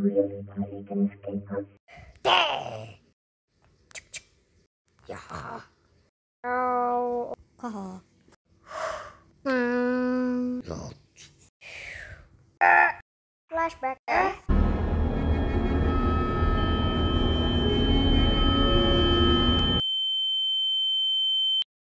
really thought you can escape us. Yeah. Oh. Hmm. Flashback.